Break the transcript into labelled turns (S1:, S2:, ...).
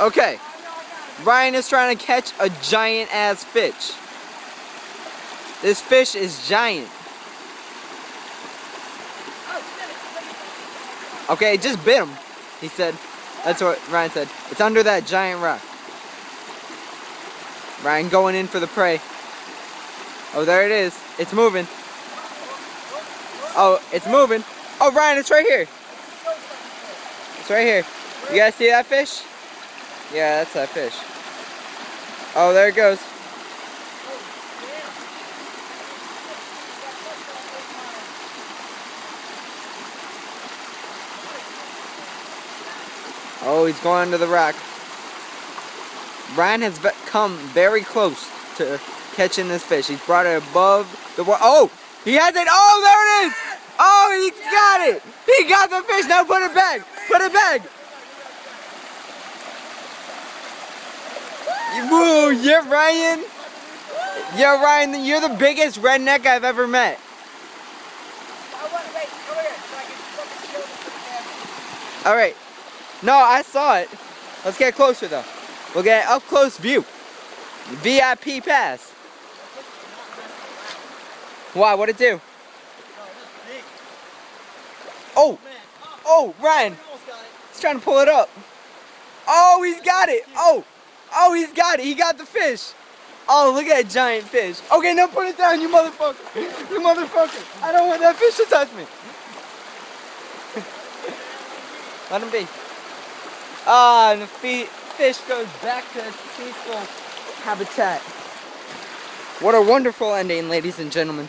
S1: Okay. Ryan is trying to catch a giant ass fish. This fish is giant. Okay, it just bit him. He said. That's what Ryan said. It's under that giant rock. Ryan going in for the prey. Oh, there it is. It's moving. Oh, it's moving. Oh, Ryan, it's right here. It's right here. You guys see that fish? Yeah, that's that fish. Oh, there it goes. Oh, he's going under the rock. Ryan has come very close to catching this fish. He's brought it above the water. Oh, he has it. Oh, there it is. Oh, he got it. He got the fish. Now put it back. Put it back. Woo, yeah, Ryan. Yeah, Ryan, you're the biggest redneck I've ever met. All right. No, I saw it. Let's get closer though. We'll get an up close view. VIP pass. Why? What'd it do? Oh! Oh. oh, Ryan! He's trying to pull it up. Oh, he's got it! Oh! Oh, he's got it! He got the fish! Oh, look at that giant fish. Okay, now put it down, you motherfucker! You motherfucker! I don't want that fish to touch me! Let him be. Ah, and the fish goes back to its peaceful habitat. What a wonderful ending, ladies and gentlemen.